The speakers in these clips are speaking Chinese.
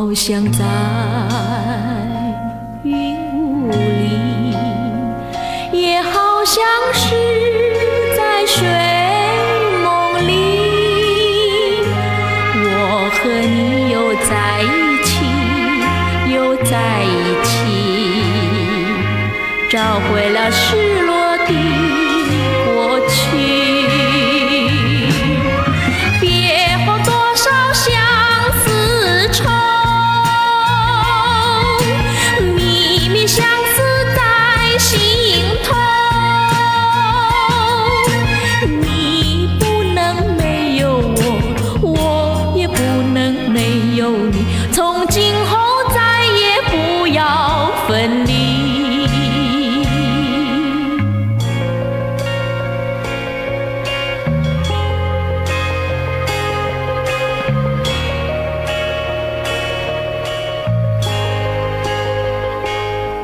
好像在云雾里，也好像是在睡梦里。我和你又在一起，又在一起，找回了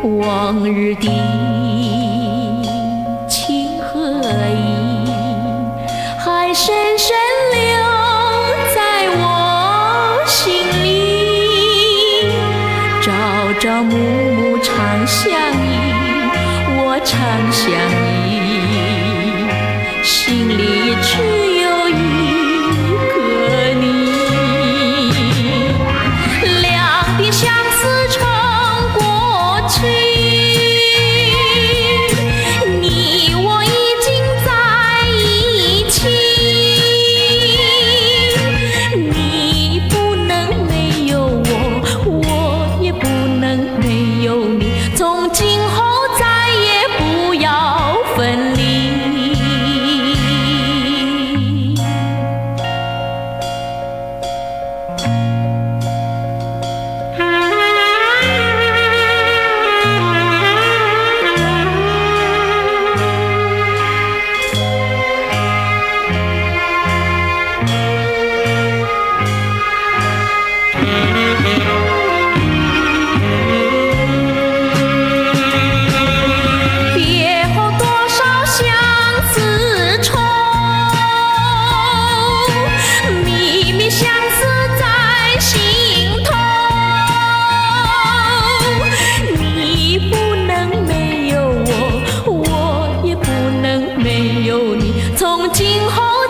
往日的情和意，还深深留在我心里。朝朝暮暮常相依，我常相依。惊鸿